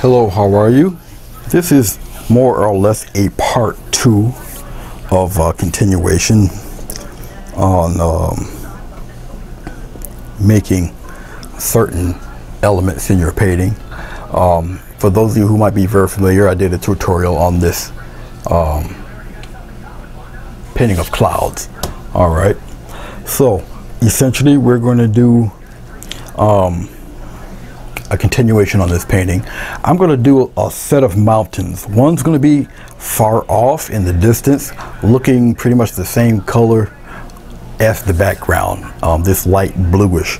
Hello, how are you? This is more or less a part two of uh, continuation on um, making certain elements in your painting. Um, for those of you who might be very familiar, I did a tutorial on this um, painting of clouds. All right. So essentially, we're going to do um, a continuation on this painting. I'm going to do a set of mountains. One's going to be far off in the distance, looking pretty much the same color as the background. Um, this light bluish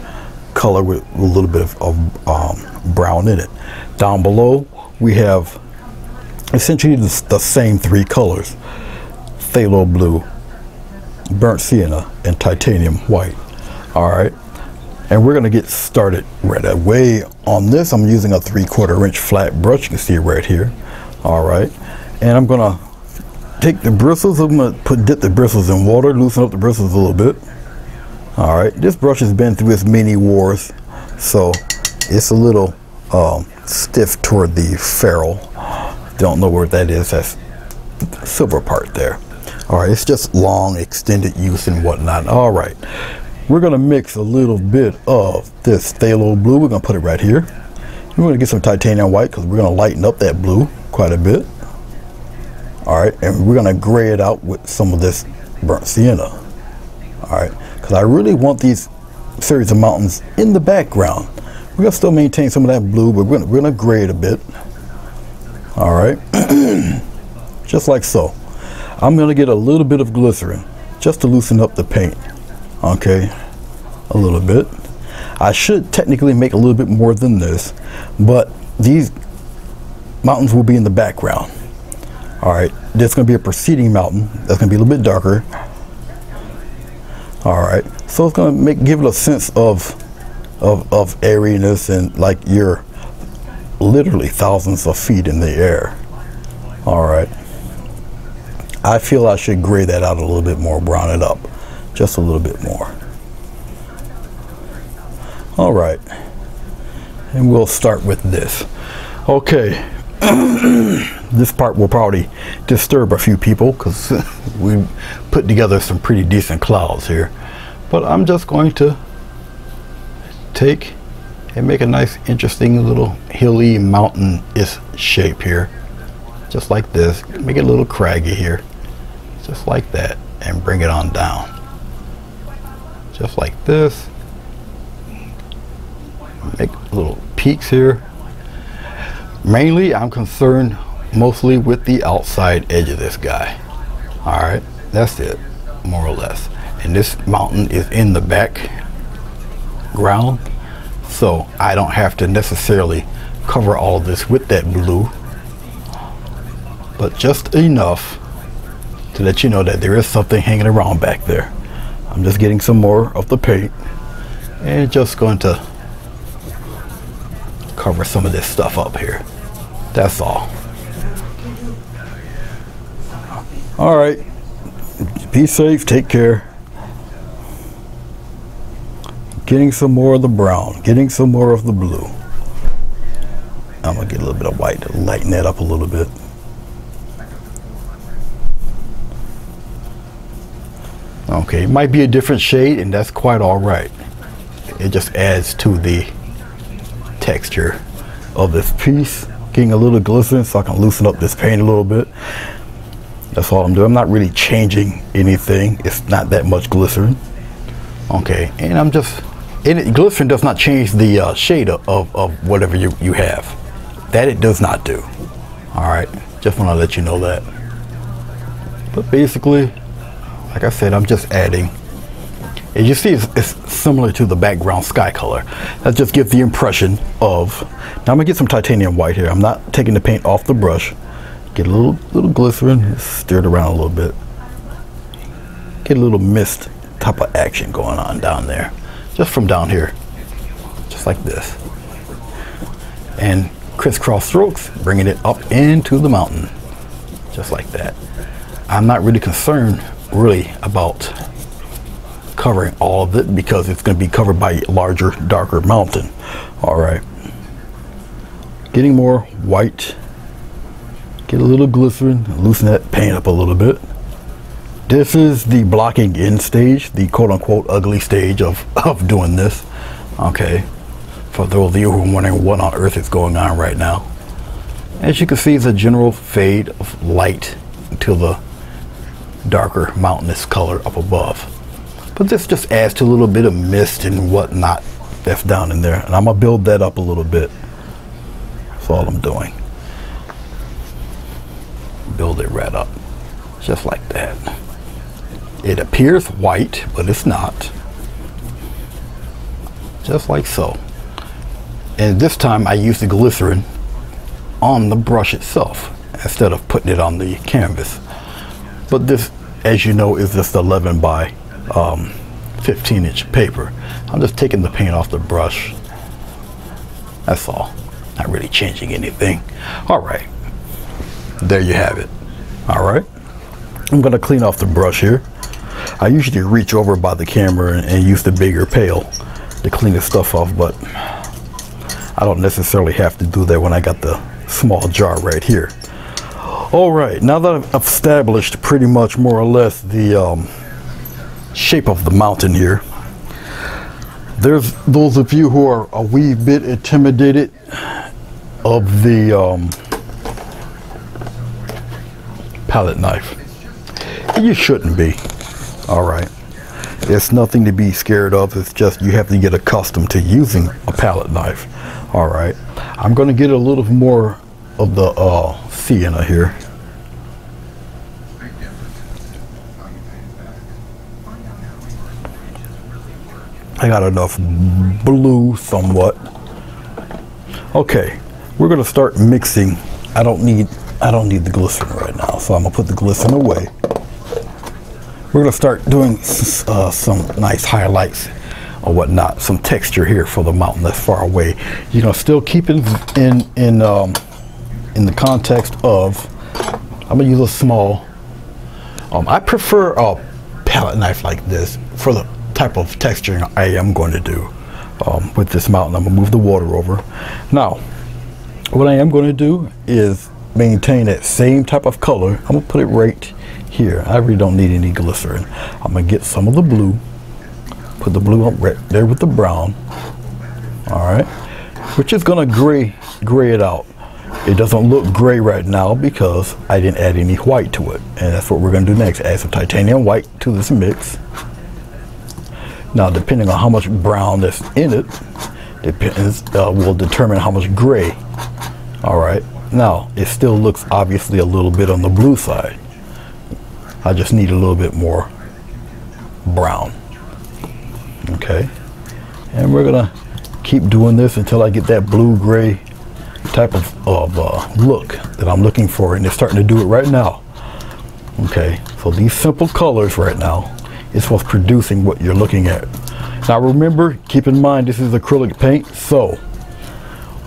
color with a little bit of, of um, brown in it. Down below, we have essentially the, the same three colors. Phthalo blue, burnt sienna, and titanium white. All right and we're going to get started right away on this. I'm using a three quarter inch flat brush. You can see it right here. All right. And I'm gonna take the bristles. I'm gonna put dip the bristles in water loosen up the bristles a little bit. All right. This brush has been through its many wars so it's a little um, stiff toward the ferrule. Don't know where that is. That's silver part there. All right. It's just long extended use and whatnot. All right we're to mix a little bit of this phthalo blue. We're to put it right here. We're to get some titanium white because we're to lighten up that blue quite a bit. All right, and we're to gray it out with some of this burnt sienna. All right, because I really want these series of mountains in the background. We're to still maintain some of that blue, but we're to we're gonna gray it a bit. All right, just like so. I'm to get a little bit of glycerin just to loosen up the paint okay a little bit. I should technically make a little bit more than this but these mountains will be in the background. All right there's going to be a preceding mountain that's going to be a little bit darker. All right so it's going to make give it a sense of of, of airiness and like you're literally thousands of feet in the air. All right. I feel I should gray that out a little bit more brown it up just a little bit more. All right, and we'll start with this. Okay, this part will probably disturb a few people because we put together some pretty decent clouds here. But I'm just going to take and make a nice interesting little hilly mountain-ish shape here. Just like this. Make it a little craggy here. Just like that. And bring it on down just like this. Make little peaks here. Mainly, I'm concerned mostly with the outside edge of this guy. All right, that's it, more or less. And this mountain is in the back ground, so I don't have to necessarily cover all this with that blue, but just enough to let you know that there is something hanging around back there. I'm just getting some more of the paint and just going to cover some of this stuff up here. That's all. All right. Be safe. Take care. Getting some more of the brown. Getting some more of the blue. I'm going to get a little bit of white to lighten that up a little bit. Okay, it might be a different shade and that's quite all right. It just adds to the texture of this piece. Getting a little glycerin so I can loosen up this paint a little bit. That's all I'm doing. I'm not really changing anything. It's not that much glycerin. Okay, and I'm just, and glycerin does not change the uh, shade of, of whatever you, you have. That it does not do. All right, just want to let you know that. But basically, like I said, I'm just adding. And you see it's, it's, similar to the background sky color. That just gives the impression of, now I'm gonna get some titanium white here. I'm not taking the paint off the brush. Get a little, little glycerin, stir it around a little bit. Get a little mist type of action going on down there. Just from down here, just like this. And crisscross strokes, bringing it up into the mountain, just like that. I'm not really concerned really about covering all of it because it's going to be covered by a larger, darker mountain. All right. getting more white. Get a little glycerin, loosen that paint up a little bit. This is the blocking in stage, the quote unquote ugly stage of, of doing this. Okay, for those of you who are wondering what on earth is going on right now. As you can see, it's a general fade of light to the darker mountainous color up above. But this just adds to a little bit of mist and whatnot that's down in there. And I'm gonna build that up a little bit. That's all I'm doing. Build it right up, just like that. It appears white, but it's not. Just like so. And this time I use the glycerin on the brush itself instead of putting it on the canvas. But this, as you know, is just 11 by um, 15 inch paper. I'm just taking the paint off the brush. That's all. Not really changing anything. All right. There you have it. All right. I'm going to clean off the brush here. I usually reach over by the camera and, and use the bigger pail to clean the stuff off, but I don't necessarily have to do that when I got the small jar right here. All right, now that I've established pretty much more or less the um, shape of the mountain here, there's those of you who are a wee bit intimidated of the um, palette knife. You shouldn't be. All right. It's nothing to be scared of. It's just you have to get accustomed to using a palette knife. All right. I'm going to get a little more of the uh, here. I got enough blue somewhat. Okay, we're gonna start mixing. I don't need I don't need the glycerin right now, so I'm gonna put the glycerin away. We're gonna start doing uh, some nice highlights or whatnot, some texture here for the mountain that's far away. You know, still keeping in in um, in the context of. I'm gonna use a small. Um, I prefer a palette knife like this for the type of texturing I am going to do um, with this mountain. I'm gonna move the water over. Now, what I am going to do is maintain that same type of color. I'm gonna put it right here. I really don't need any glycerin. I'm gonna get some of the blue, put the blue up right there with the brown. All right, which is gonna gray gray it out. It doesn't look gray right now because I didn't add any white to it. And that's what we're gonna do next. Add some titanium white to this mix. Now, depending on how much brown that's in it, depends uh, will determine how much gray. All right. Now, it still looks obviously a little bit on the blue side. I just need a little bit more brown. Okay. And we're gonna keep doing this until I get that blue-gray type of, of uh, look that I'm looking for, and it's starting to do it right now. Okay. So these simple colors right now is what's producing what you're looking at. Now remember, keep in mind this is acrylic paint, so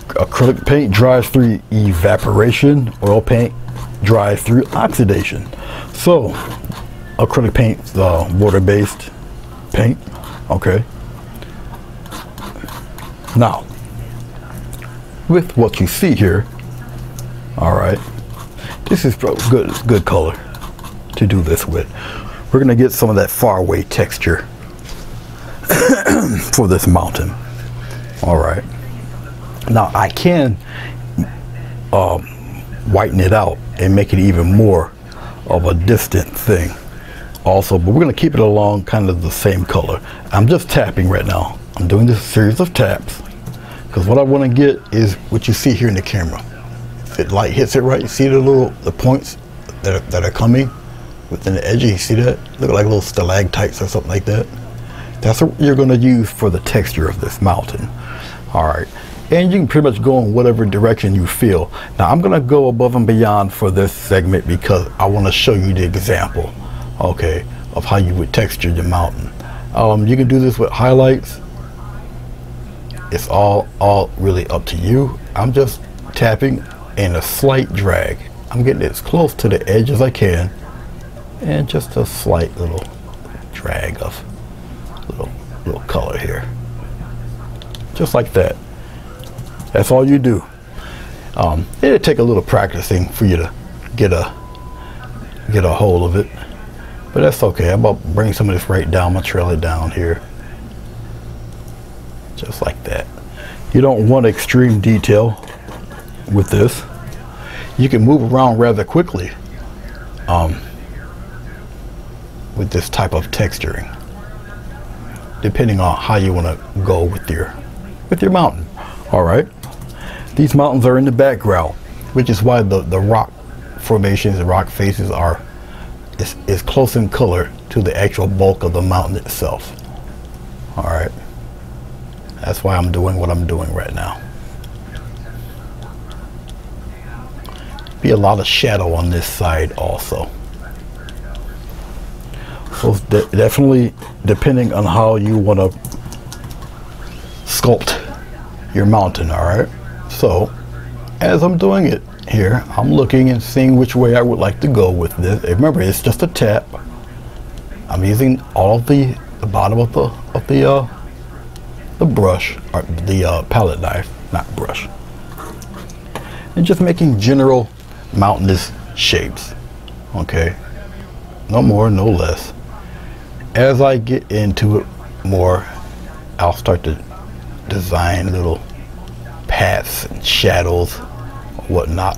acrylic paint dries through evaporation, oil paint dries through oxidation. So acrylic paint, uh, water-based paint, okay. Now, with what you see here, all right, this is good, good color to do this with we're to get some of that faraway texture for this mountain. All right. Now I can um, whiten it out and make it even more of a distant thing also, but we're to keep it along kind of the same color. I'm just tapping right now. I'm doing this series of taps because what I want to get is what you see here in the camera. If it light hits it right, you see the little the points that are, that are coming within the edge. You see that? Look like little stalactites or something like that. That's what you're going to use for the texture of this mountain. All right. And you can pretty much go in whatever direction you feel. Now I'm going to go above and beyond for this segment because I want to show you the example, okay, of how you would texture the mountain. Um, you can do this with highlights. It's all, all really up to you. I'm just tapping and a slight drag. I'm getting as close to the edge as I can and just a slight little drag of little little color here just like that that's all you do Um, it'll take a little practicing for you to get a get a hold of it, but that's okay. I'm about to bring some of this right down. I'm gonna trail it down here, just like that. You don't want extreme detail with this. You can move around rather quickly um, with this type of texturing, depending on how you want to go with your with your mountain. All right. These mountains are in the background, which is why the, the rock formations and rock faces are is, is close in color to the actual bulk of the mountain itself. All right. That's why I'm doing what I'm doing right now. Be a lot of shadow on this side also. So de definitely depending on how you want to sculpt your mountain, all right? So as I'm doing it here, I'm looking and seeing which way I would like to go with this. Remember, it's just a tap. I'm using all of the, the bottom of the of the uh, the brush or the uh, palette knife, not brush, and just making general mountainous shapes. Okay, no more, no less. As I get into it more, I'll start to design little paths and shadows, whatnot,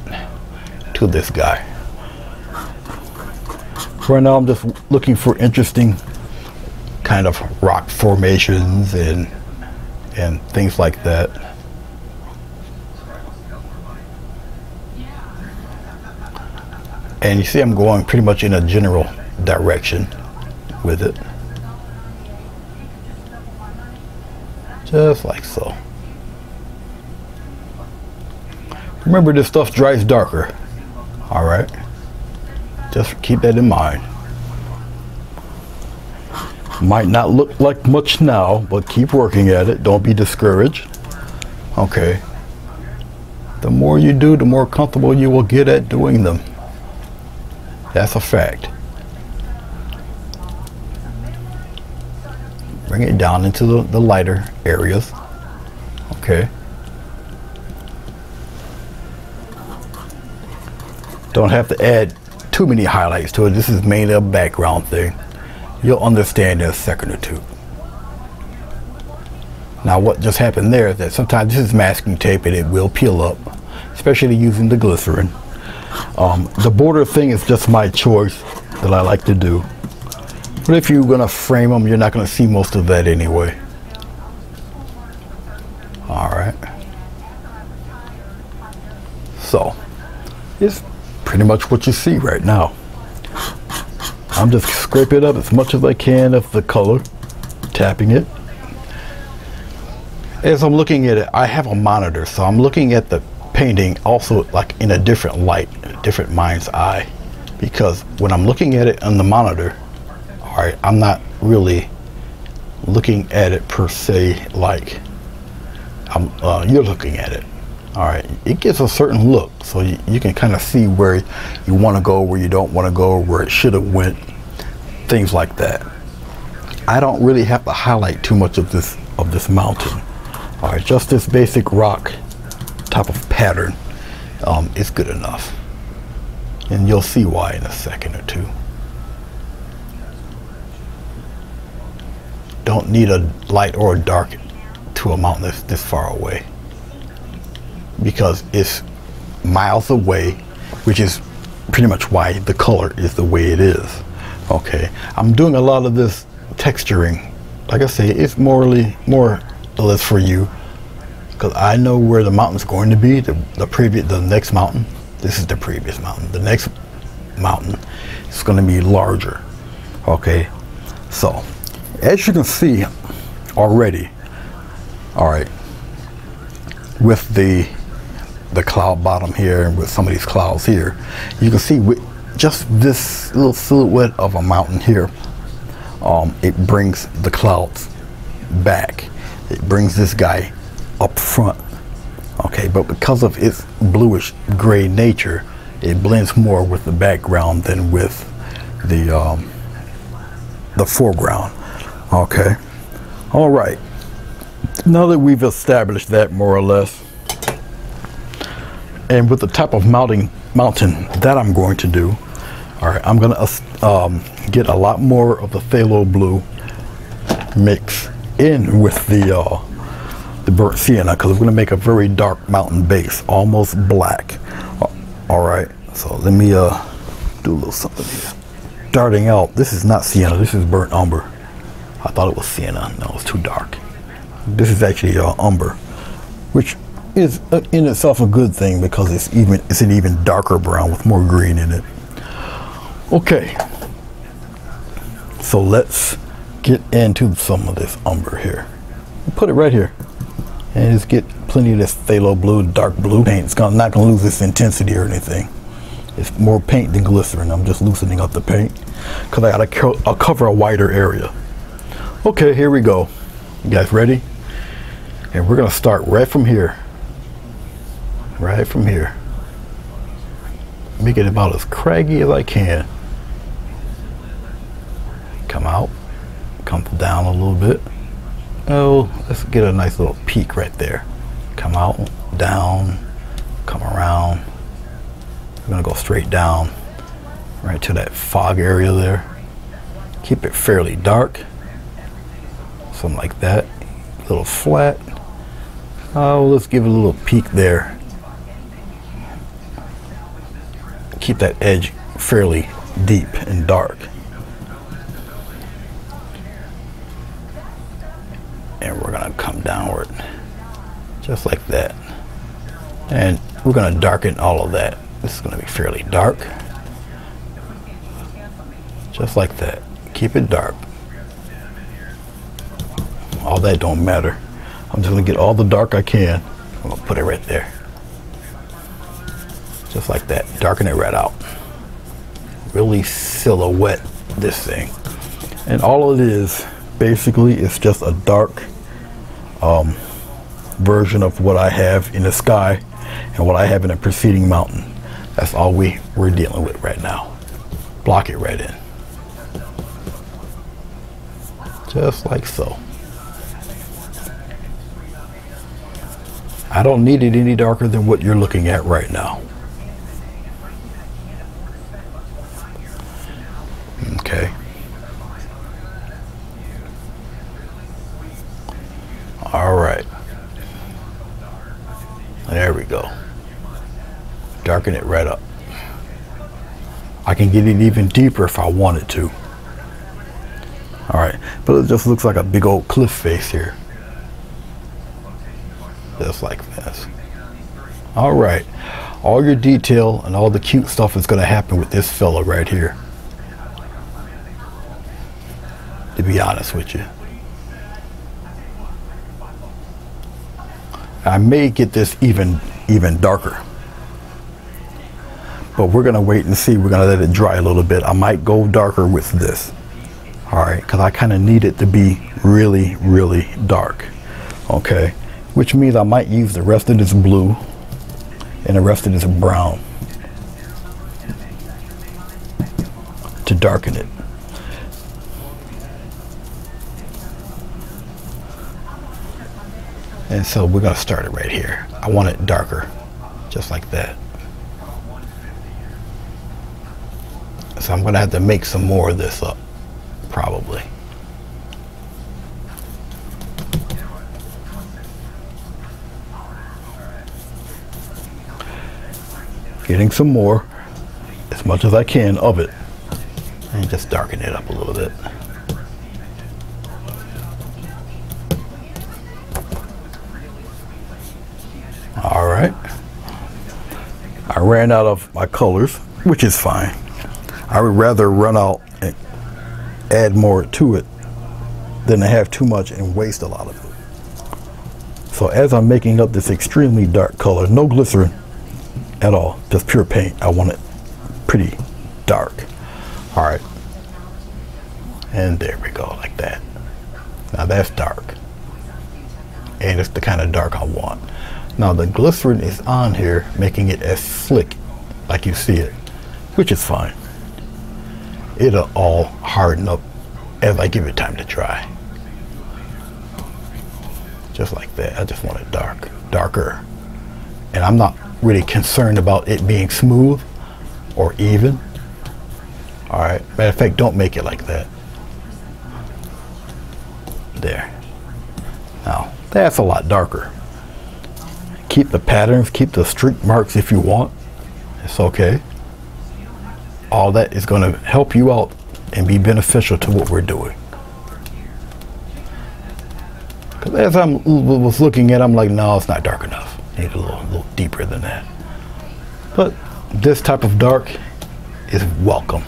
to this guy. Right now, I'm just looking for interesting kind of rock formations and and things like that. And you see I'm going pretty much in a general direction with it. Just like so. Remember this stuff dries darker. Alright. Just keep that in mind. Might not look like much now, but keep working at it. Don't be discouraged. Okay. The more you do, the more comfortable you will get at doing them. That's a fact. Bring it down into the, the lighter areas. Okay. Don't have to add too many highlights to it. This is mainly a background thing. You'll understand in a second or two. Now what just happened there is that sometimes this is masking tape and it will peel up, especially using the glycerin. Um, the border thing is just my choice that I like to do. But if you're gonna frame them, you're not gonna see most of that anyway. All right. So, it's pretty much what you see right now. I'm just scraping up as much as I can of the color, tapping it. As I'm looking at it, I have a monitor, so I'm looking at the painting also like in a different light, a different mind's eye. Because when I'm looking at it on the monitor, all right, I'm not really looking at it per se like I'm, uh, you're looking at it. All right, it gives a certain look, so you, you can kind of see where you want to go, where you don't want to go, where it should have went, things like that. I don't really have to highlight too much of this of this mountain. All right, just this basic rock type of pattern um, is good enough, and you'll see why in a second or two. Don't need a light or a dark to a mountain that's this far away because it's miles away, which is pretty much why the color is the way it is. Okay, I'm doing a lot of this texturing. Like I say, it's morally more or less for you because I know where the mountain's going to be. The, the previous, the next mountain. This is the previous mountain. The next mountain is going to be larger. Okay, so as you can see already, all right, with the the cloud bottom here and with some of these clouds here, you can see with just this little silhouette of a mountain here, um, it brings the clouds back. It brings this guy up front. Okay, but because of its bluish gray nature, it blends more with the background than with the um, the foreground. Okay, all right. Now that we've established that more or less, And with the type of mounting mountain that I'm going to do, all right, I'm gonna um, get a lot more of the phthalo blue mix in with the uh, the burnt sienna because we're gonna make a very dark mountain base, almost black. All right, so let me uh, do a little something here. Starting out, this is not sienna, this is burnt umber. I thought it was sienna, no, it's too dark. This is actually uh, umber, which is uh, in itself a good thing because it's even it's an even darker brown with more green in it. Okay, so let's get into some of this umber here. Put it right here, and just get plenty of this phthalo blue, dark blue paint. It's gonna, not gonna lose its intensity or anything. It's more paint than glycerin. I'm just loosening up the paint because I gotta co I'll cover a wider area. Okay, here we go. You guys ready? And we're gonna start right from here. Right from here. Make it about as craggy as I can. Come out, come down a little bit. Oh, let's get a nice little peak right there. Come out, down, come around. We're gonna go straight down right to that fog area there. Keep it fairly dark. Something like that. A little flat. Oh, let's give it a little peak there. Keep that edge fairly deep and dark. And we're gonna come downward, just like that. And we're gonna darken all of that. This is gonna be fairly dark. Just like that. Keep it dark. All that don't matter. I'm just gonna get all the dark I can. I'm gonna put it right there. Just like that. Darken it right out. Really silhouette this thing. And all it is, basically, is just a dark um, version of what I have in the sky and what I have in a preceding mountain. That's all we, we're dealing with right now. Block it right in. Just like so. I don't need it any darker than what you're looking at right now. Okay. All right. There we go. Darken it right up. I can get it even deeper if I wanted to. All right, but it just looks like a big old cliff face here just like this. All right, all your detail and all the cute stuff is gonna happen with this fella right here. To be honest with you. I may get this even even darker. But we're gonna wait and see. We're gonna let it dry a little bit. I might go darker with this. All right, because I kind of need it to be really, really dark. Okay which means I might use the rest of this blue and the rest of this brown to darken it. And so we're to start it right here. I want it darker, just like that. So I'm going to have to make some more of this up, probably. getting some more, as much as I can of it, and just darken it up a little bit. All right. I ran out of my colors, which is fine. I would rather run out and add more to it than to have too much and waste a lot of it. So as I'm making up this extremely dark color, no glycerin, at all, just pure paint. I want it pretty dark. All right. And there we go, like that. Now that's dark. And it's the kind of dark I want. Now the glycerin is on here, making it as slick, like you see it, which is fine. It'll all harden up as I give it time to dry. Just like that. I just want it dark, darker. And I'm not really concerned about it being smooth or even. All right, matter of fact, don't make it like that. There. Now, that's a lot darker. Keep the patterns, keep the streak marks if you want. It's okay. All that is going to help you out and be beneficial to what we're doing. Because as I was looking at, it, I'm like, no, it's not dark enough. I need a little, little deeper than that. But this type of dark is welcome.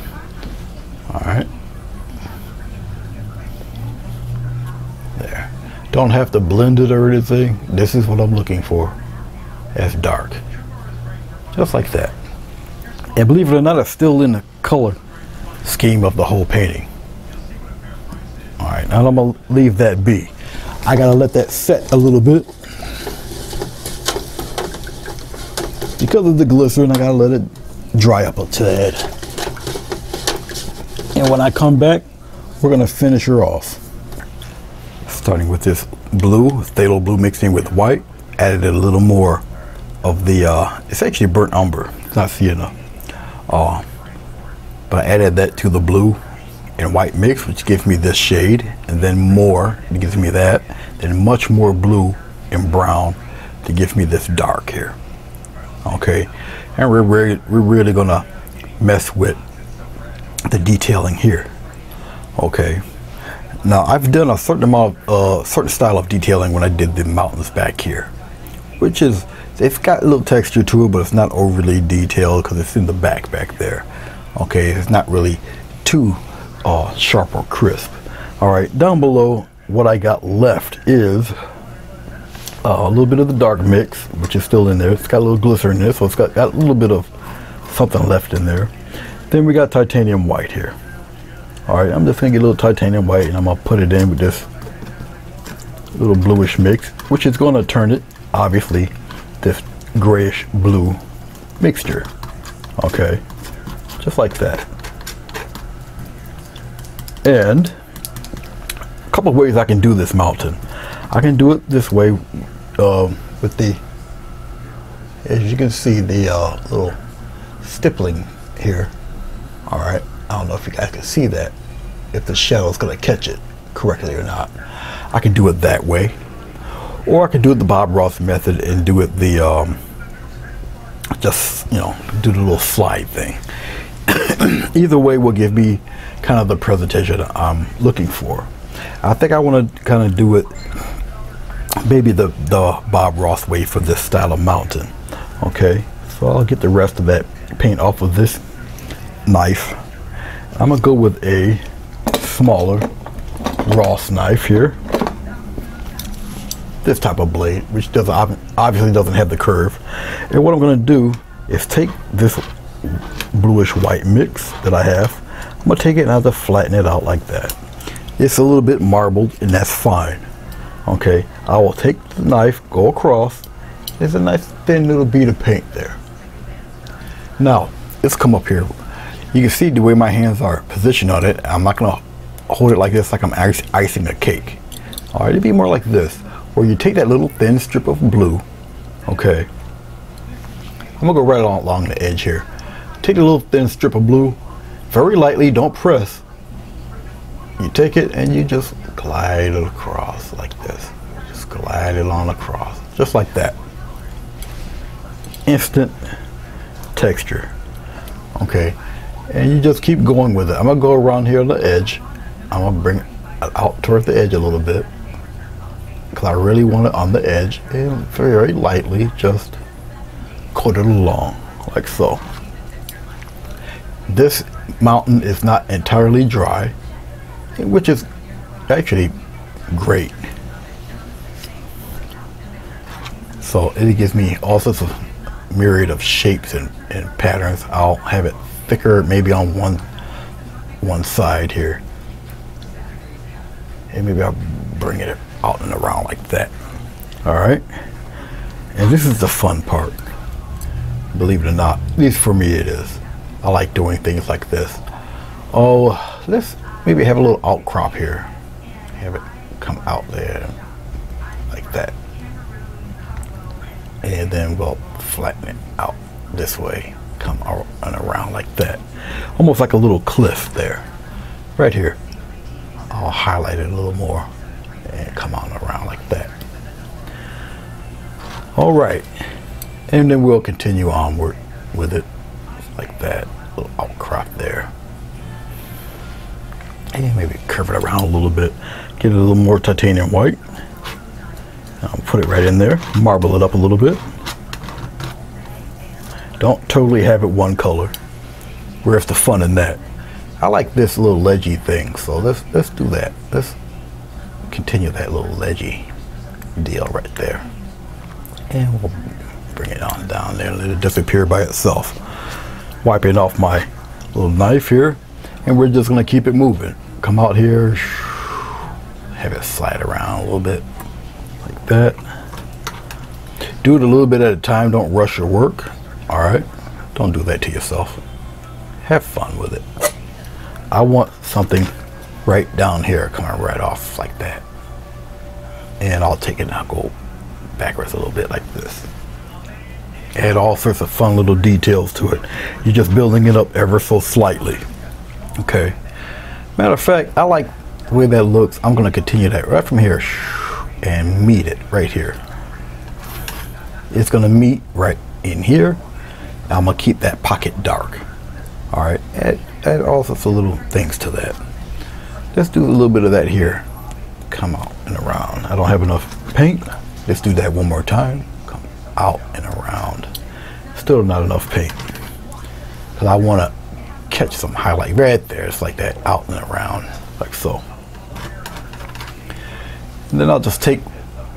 All right. There. Don't have to blend it or anything. This is what I'm looking for as dark. Just like that. And believe it or not, it's still in the color scheme of the whole painting. All right, now I'm gonna leave that be. I gotta let that set a little bit. Because of the glycerin, I gotta let it dry up a tad. And when I come back, we're gonna finish her off. Starting with this blue, phthalo blue mixed in with white, added a little more of the, uh, it's actually burnt umber, not sienna. Uh, but I added that to the blue and white mix, which gives me this shade, and then more, it gives me that, then much more blue and brown to give me this dark here. Okay, and we're really, we're really gonna mess with the detailing here. Okay, now I've done a certain amount, uh, certain style of detailing when I did the mountains back here, which is it's got a little texture to it, but it's not overly detailed because it's in the back back there. Okay, it's not really too uh, sharp or crisp. All right, down below, what I got left is uh, a little bit of the dark mix, which is still in there. It's got a little glycerin in it, so it's got, got a little bit of something left in there. Then we got titanium white here. All right, I'm just gonna get a little titanium white and I'm gonna put it in with this little bluish mix, which is gonna turn it, obviously, this grayish blue mixture. Okay, just like that. And a couple of ways I can do this mountain. I can do it this way uh, with the, as you can see, the uh, little stippling here. All right, I don't know if you guys can see that, if the shadow is going to catch it correctly or not. I can do it that way. Or I could do it the Bob Ross method and do it the, um, just, you know, do the little slide thing. Either way will give me kind of the presentation I'm looking for. I think I want to kind of do it maybe the, the Bob Ross way for this style of mountain. Okay, so I'll get the rest of that paint off of this knife. I'm gonna go with a smaller Ross knife here. This type of blade, which doesn't obviously doesn't have the curve. And what I'm gonna do is take this bluish white mix that I have. I'm gonna take it and I to flatten it out like that. It's a little bit marbled and that's fine. Okay, I will take the knife, go across. There's a nice thin little bead of paint there. Now, let's come up here. You can see the way my hands are positioned on it. I'm not gonna hold it like this like I'm icing a cake. All right, it'd be more like this, where you take that little thin strip of blue, okay. I'm gonna go right along the edge here. Take a little thin strip of blue, very lightly, don't press. You take it and you just glide it across like this. Just glide it on across, just like that. Instant texture, okay? And you just keep going with it. I'm gonna go around here on the edge. I'm gonna bring it out towards the edge a little bit because I really want it on the edge and very lightly just coat it along like so. This mountain is not entirely dry, which is actually great. So it gives me all sorts of myriad of shapes and, and patterns. I'll have it thicker maybe on one one side here. And maybe I'll bring it out and around like that. All right. And this is the fun part. Believe it or not, at least for me it is. I like doing things like this. Oh, let's maybe have a little outcrop here. Have it come out there like that. And then we'll flatten it out this way, come out and around like that. Almost like a little cliff there. Right here. I'll highlight it a little more and come on around like that. All right. And then we'll continue onward with it like that. Little outcrop there. And maybe curve it around a little bit. Get it a little more titanium white. I'll put it right in there. Marble it up a little bit. Don't totally have it one color. Where's the fun in that? I like this little ledgy thing, so let's let's do that. Let's continue that little ledgy deal right there. And we'll bring it on down there, let it disappear by itself. Wiping off my little knife here, and we're just gonna keep it moving. Come out here, have it slide around a little bit, like that. Do it a little bit at a time, don't rush your work, all right? Don't do that to yourself. Have fun with it. I want something right down here coming right off like that. And I'll take it and I'll go backwards a little bit like this. Add all sorts of fun little details to it. You're just building it up ever so slightly. Okay. Matter of fact, I like the way that looks. I'm going to continue that right from here and meet it right here. It's going to meet right in here. I'm going to keep that pocket dark. All right. Add, add all sorts of little things to that. Let's do a little bit of that here. Come out and around. I don't have enough paint. Let's do that one more time. Come out and around. Still not enough paint. Because I want to catch some highlight right there. It's like that out and around, like so. And then I'll just take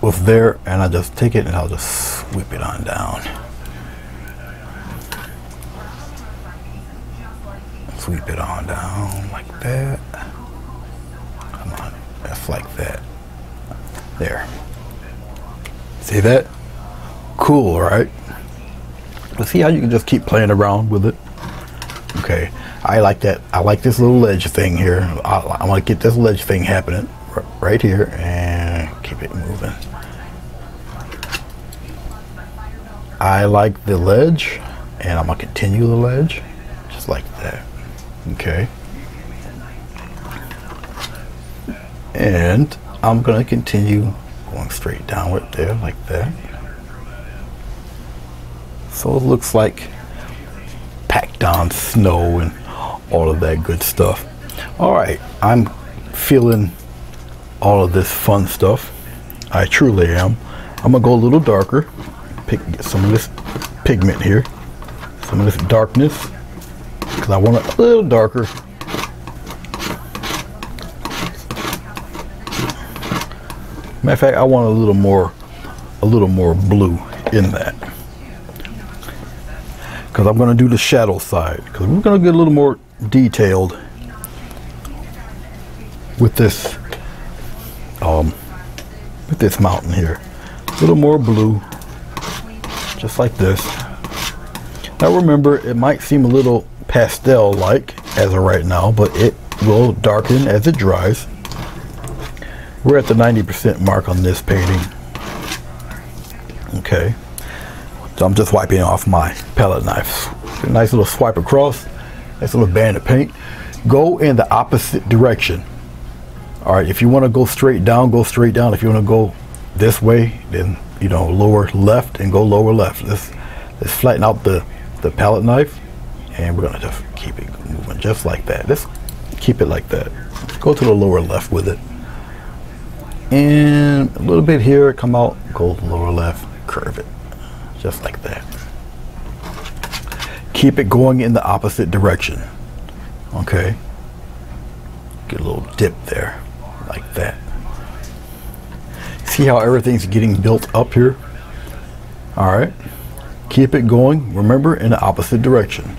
what's there and I just take it and I'll just sweep it on down. Sweep it on down like that. Like that. There. See that? Cool, right? But see how you can just keep playing around with it? Okay, I like that. I like this little ledge thing here. I, I want to get this ledge thing happening right here and keep it moving. I like the ledge and I'm to continue the ledge just like that. Okay. And I'm going to continue going straight downward there like that. So it looks like packed on snow and all of that good stuff. All right, I'm feeling all of this fun stuff. I truly am. I'm gonna go a little darker, pick get some of this pigment here, some of this darkness, because I want it a little darker. Matter of fact, I want a little more, a little more blue in that. Because I'm going to do the shadow side because we're going to get a little more detailed with this um, with this mountain here. A little more blue just like this. Now remember it might seem a little pastel like as of right now but it will darken as it dries we're at the 90% mark on this painting okay so I'm just wiping off my palette knife. Nice little swipe across. Nice little band of paint. Go in the opposite direction. All right, if you want to go straight down, go straight down. If you want to go this way, then you know lower left and go lower left. Let's let's flatten out the the palette knife, and we're gonna just keep it moving just like that. Let's keep it like that. Go to the lower left with it, and a little bit here. Come out, go lower left, curve it just like that. Keep it going in the opposite direction. Okay. Get a little dip there, like that. See how everything's getting built up here? All right. Keep it going, remember, in the opposite direction.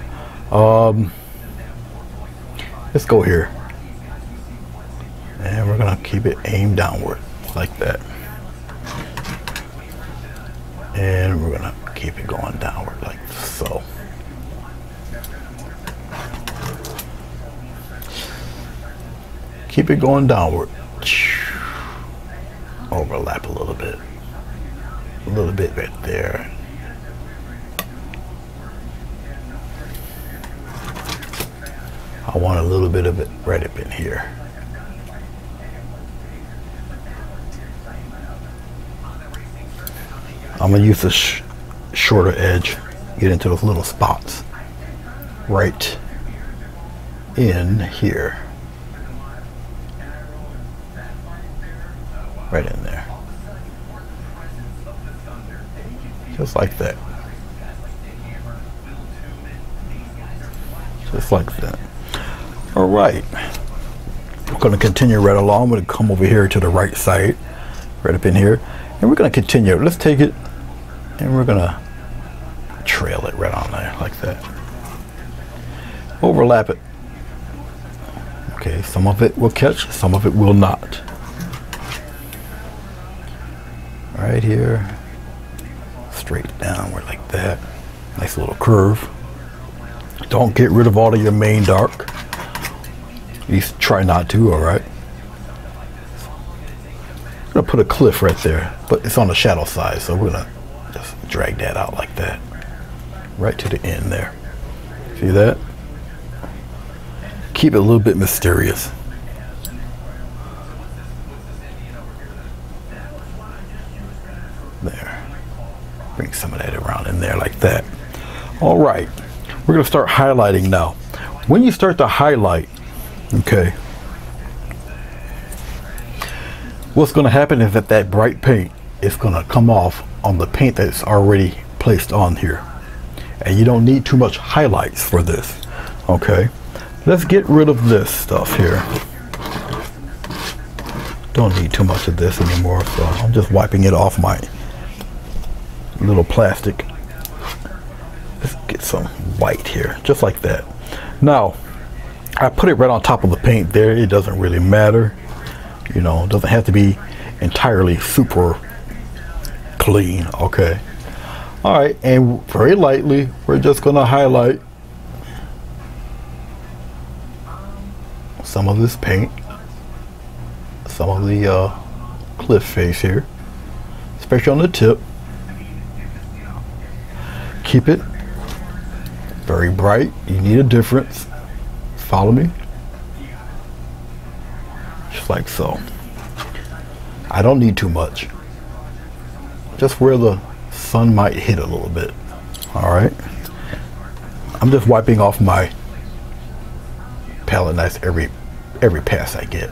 Um, let's go here and we're gonna keep it aimed downward like that. And we're gonna keep it going downward like so. Keep it going downward. Overlap a little bit. A little bit right there. I want a little bit of it right up in here. I'm gonna use the sh shorter edge, get into those little spots right in here. Right in there. Just like that. Just like that. All right. We're going to continue right along. I'm going to come over here to the right side, right up in here. And we're going to continue. Let's take it and we're going to trail it right on there like that. Overlap it. Okay, some of it will catch, some of it will not. Right here, straight downward like that. Nice little curve. Don't get rid of all of your main dark. Least try not to, all right? I'm gonna put a cliff right there, but it's on the shadow side, so we're gonna drag that out like that. Right to the end there. See that? Keep it a little bit mysterious. There. Bring some of that around in there like that. All right. We're going to start highlighting now. When you start to highlight, okay, what's going to happen is that that bright paint is going to come off on the paint that's already placed on here. And you don't need too much highlights for this, okay? Let's get rid of this stuff here. Don't need too much of this anymore, so I'm just wiping it off my little plastic. Let's get some white here, just like that. Now, I put it right on top of the paint there. It doesn't really matter. You know, it doesn't have to be entirely super clean, okay? All right, and very lightly, we're just gonna highlight some of this paint, some of the uh, cliff face here, especially on the tip. Keep it very bright. You need a difference. Follow me. Just like so. I don't need too much. Just where the sun might hit a little bit. All right. I'm just wiping off my palette knife every every pass I get.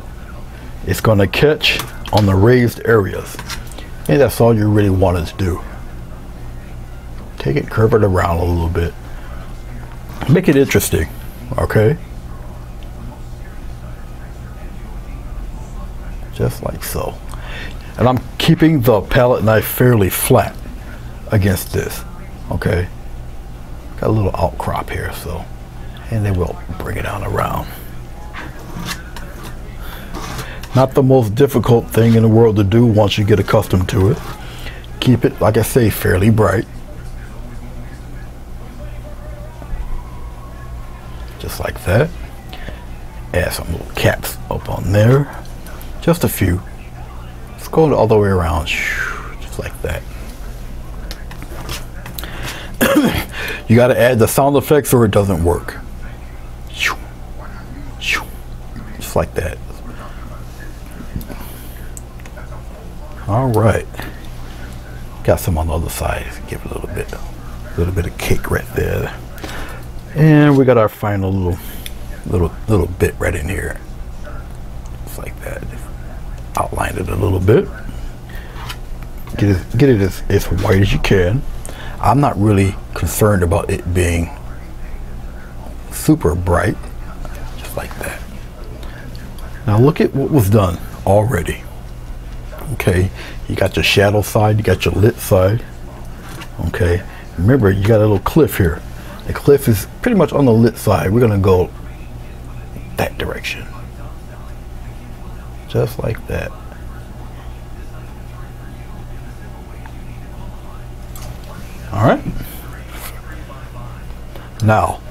It's going to catch on the raised areas. And that's all you really want to do. Take it, curve it around a little bit. Make it interesting, okay? Just like so. And I'm keeping the palette knife fairly flat against this, okay? Got a little outcrop here, so, and then we'll bring it on around. Not the most difficult thing in the world to do once you get accustomed to it. Keep it, like I say, fairly bright. Just like that. Add some little caps up on there. Just a few. Let's go all the way around. Just like that. you got to add the sound effects or it doesn't work. Just like that. All right. Got some on the other side. Give it a little bit, a little bit of cake right there. And we got our final little, little, little bit right in here. Outline it a little bit. Get it, get it as, as white as you can. I'm not really concerned about it being super bright. Just like that. Now look at what was done already. Okay, you got your shadow side, you got your lit side. Okay, remember you got a little cliff here. The cliff is pretty much on the lit side. We're gonna go that direction. Just like that. All right. Now,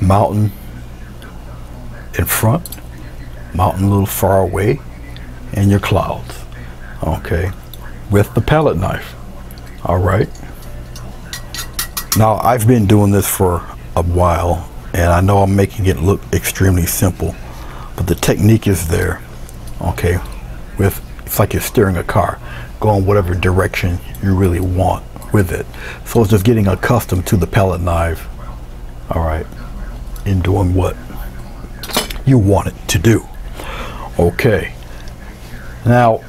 mountain in front, mountain a little far away, and your clouds. Okay, with the palette knife. All right. Now I've been doing this for a while, And I know I'm making it look extremely simple, but the technique is there. Okay, with it's like you're steering a car, going whatever direction you really want with it. So it's just getting accustomed to the palette knife. All right, in doing what you want it to do. Okay. Now,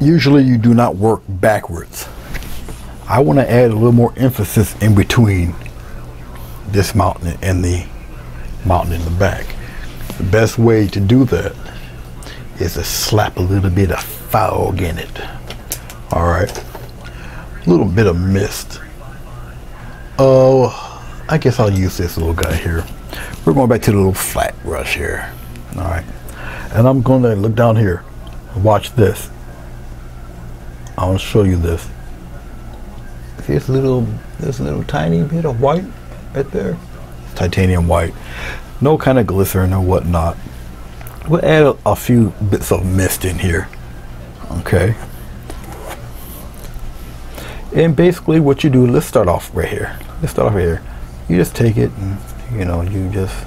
usually you do not work backwards. I want to add a little more emphasis in between this mountain and the mountain in the back. The best way to do that is to slap a little bit of fog in it. All right. A little bit of mist. Oh, I guess I'll use this little guy here. We're going back to the little flat brush here. All right. And I'm going to look down here. Watch this. I want to show you this. See this little, this little tiny bit of white right there? Titanium white. No kind of glycerin or whatnot. We'll add a, a few bits of mist in here. Okay. And basically what you do, let's start off right here. Let's start off right here. You just take it and, you know, you just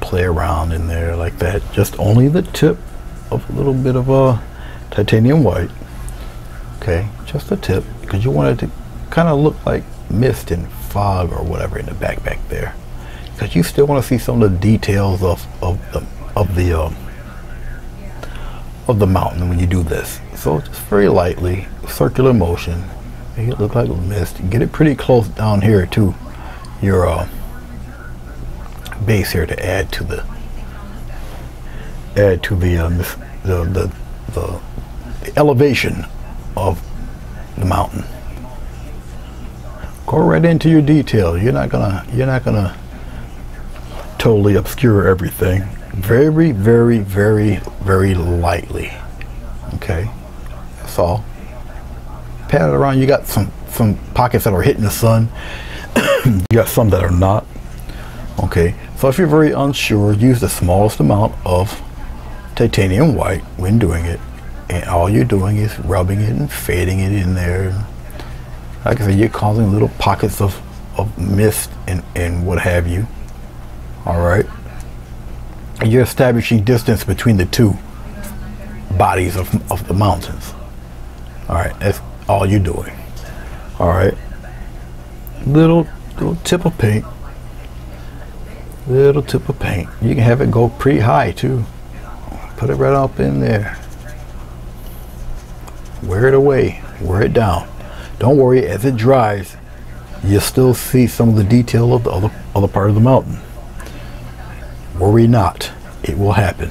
play around in there like that. Just only the tip of a little bit of a titanium white. Okay, just the tip because you want it to kind of look like mist and fog or whatever in the back back there. Because you still want to see some of the details of, of the of the um, of the mountain when you do this. So just very lightly, circular motion. Make it look like a mist. Get it pretty close down here to your uh, base here to add to the add to the, uh, the, the, the, the elevation of the mountain. Go right into your detail. You're not gonna you're not gonna totally obscure everything. Very, very, very, very lightly. Okay, that's all. Pat it around. You got some some pockets that are hitting the sun. you got some that are not. Okay, so if you're very unsure, use the smallest amount of titanium white when doing it. And all you're doing is rubbing it and fading it in there. Like I said, you're causing little pockets of, of mist and, and what have you. All right. You're establishing distance between the two bodies of, of the mountains. All right, that's all you're doing. All right. Little, little tip of paint little tip of paint. You can have it go pretty high too. Put it right up in there. Wear it away, wear it down. Don't worry, as it dries, you'll still see some of the detail of the other, other part of the mountain. Worry not, it will happen.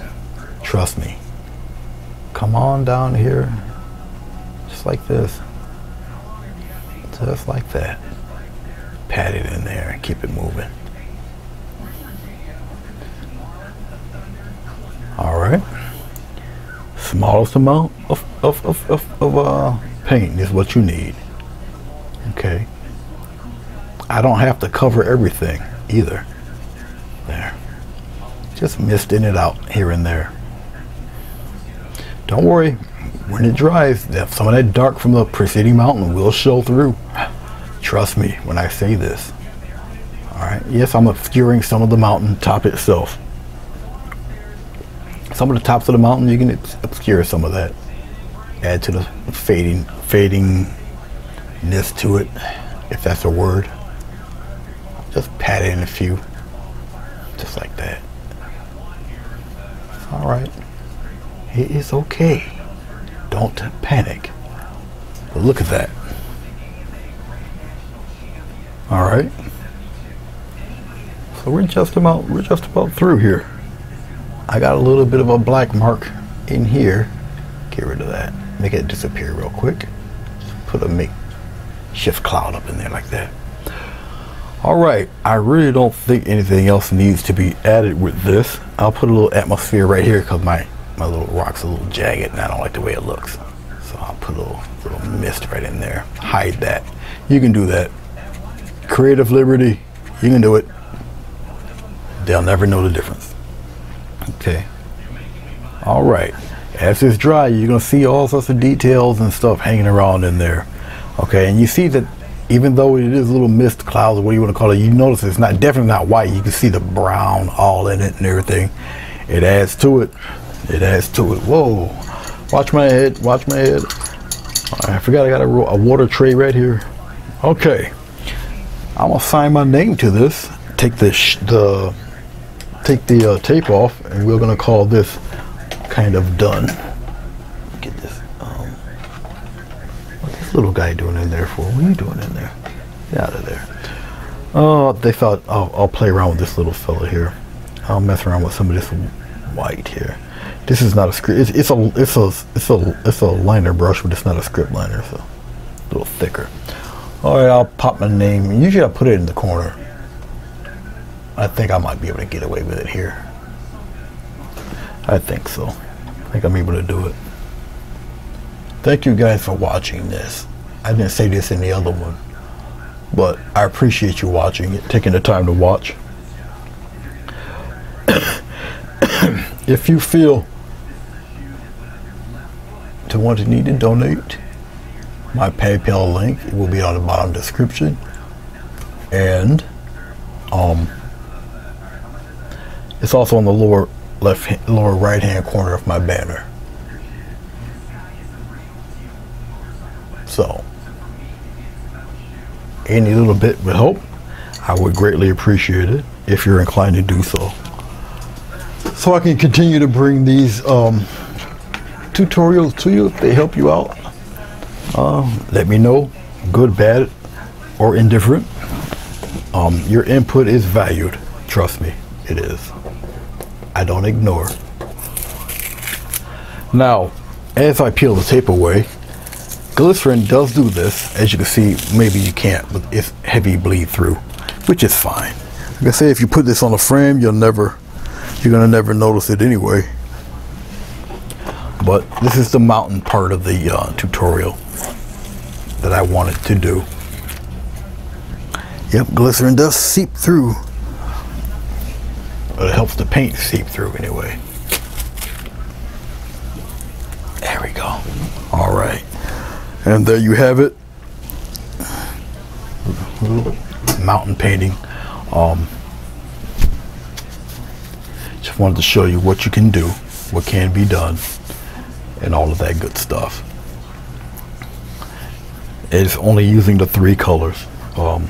Trust me. Come on down here, just like this. Just like that. Pat it in there and keep it moving. All right. Smallest amount of, of, of, of, of uh, paint is what you need. Okay. I don't have to cover everything either. Just misting it out here and there. Don't worry, when it dries, some of that dark from the preceding mountain will show through. Trust me when I say this. All right. Yes, I'm obscuring some of the mountain top itself some of the tops of the mountain, you can obscure some of that. Add to the fading, fadingness to it, if that's a word. Just pat in a few, just like that. All right, it is okay. Don't panic. Look at that. All right. So we're just about we're just about through here. I got a little bit of a black mark in here. Get rid of that. Make it disappear real quick. Put a make shift cloud up in there like that. All right, I really don't think anything else needs to be added with this. I'll put a little atmosphere right here because my, my little rock's a little jagged and I don't like the way it looks. So I'll put a little, little mist right in there. Hide that. You can do that. Creative liberty, you can do it. They'll never know the difference. Okay. All right. As it's dry, you're going to see all sorts of details and stuff hanging around in there. Okay. And you see that even though it is a little mist clouds, or what you want to call it, you notice it's not definitely not white. You can see the brown all in it and everything. It adds to it. It adds to it. Whoa! Watch my head. Watch my head. I forgot I got a, a water tray right here. Okay. I'm gonna sign my name to this. Take the the take the uh, tape off, and we're gonna call this kind of done. Get this. Um, what's this little guy doing in there for? What are you doing in there? Get out of there. Oh, they thought I'll, I'll play around with this little fella here. I'll mess around with some of this white here. This is not a script. It's, it's, a it's a it's a it's a liner brush, but it's not a script liner, so a little thicker. All right, I'll pop my name. Usually I put it in the corner. I think I might be able to get away with it here. I think so. I think I'm able to do it. Thank you guys for watching this. I didn't say this in the other one, but I appreciate you watching it, taking the time to watch. if you feel to want to need to donate, my PayPal link will be on the bottom description. And um, it's also on the lower left, lower right hand corner of my banner. So, any little bit would help. I would greatly appreciate it if you're inclined to do so. So I can continue to bring these um, tutorials to you if they help you out. Uh, let me know, good, bad, or indifferent. Um, your input is valued. Trust me, it is. I don't ignore. Now, as I peel the tape away, glycerin does do this. As you can see, maybe you can't, but it's heavy bleed through, which is fine. Like I say, if you put this on a frame, you'll never, you're gonna never notice it anyway. But this is the mountain part of the uh, tutorial that I wanted to do. Yep, glycerin does seep through. But it helps the paint seep through anyway. There we go. All right. And there you have it. Mountain painting. Um, just wanted to show you what you can do, what can be done, and all of that good stuff. It's only using the three colors. Um,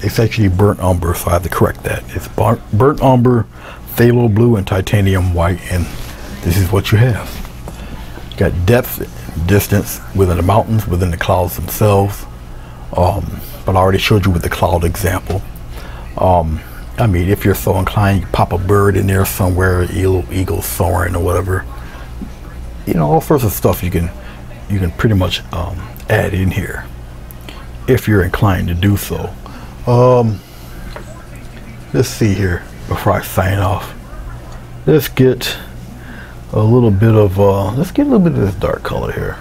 it's actually burnt umber, so I have to correct that. It's burnt umber, phthalo blue, and titanium white, and this is what you have. You got depth, distance within the mountains, within the clouds themselves. Um, but I already showed you with the cloud example. Um, I mean, if you're so inclined, you pop a bird in there somewhere, eagle, eagle soaring or whatever. You know, all sorts of stuff you can you can pretty much um, add in here if you're inclined to do so. Um, let's see here before I sign off. Let's get a little bit of uh, let's get a little bit of this dark color here.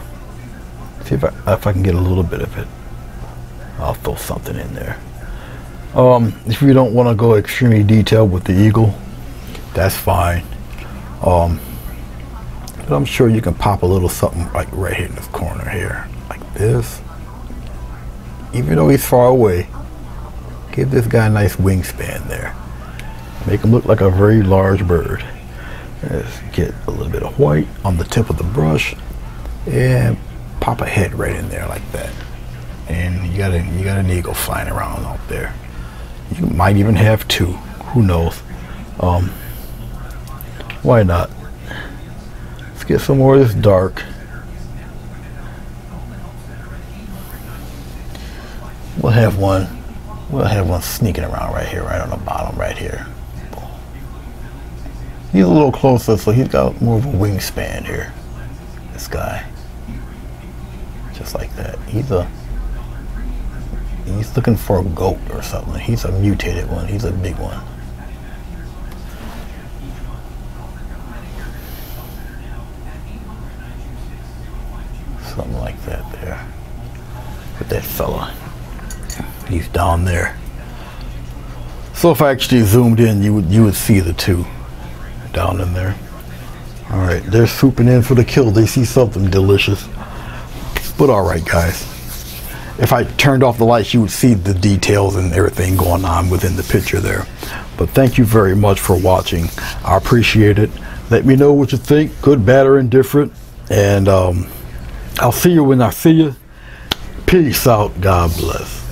See if I if I can get a little bit of it. I'll throw something in there. Um, if you don't want to go extremely detailed with the eagle, that's fine. Um, but I'm sure you can pop a little something like right here in this corner here, like this. Even though he's far away, Give this guy a nice wingspan there. Make him look like a very large bird. Let's get a little bit of white on the tip of the brush and pop a head right in there like that. And you got a, you got an eagle flying around out there. You might even have two. Who knows? Um, why not? Let's get some more of this dark. We'll have one We'll have one sneaking around right here, right on the bottom, right here. He's a little closer, so he's got more of a wingspan here. This guy. Just like that. He's a he's looking for a goat or something. He's a mutated one. He's a big one. Something like that there. With that fella. He's down there. So if I actually zoomed in, you would you would see the two down in there. All right, they're swooping in for the kill. They see something delicious. But all right, guys. if I turned off the lights, you would see the details and everything going on within the picture there. But thank you very much for watching. I appreciate it. Let me know what you think, good, bad, or indifferent. And um, I'll see you when I see you. Peace out. God bless.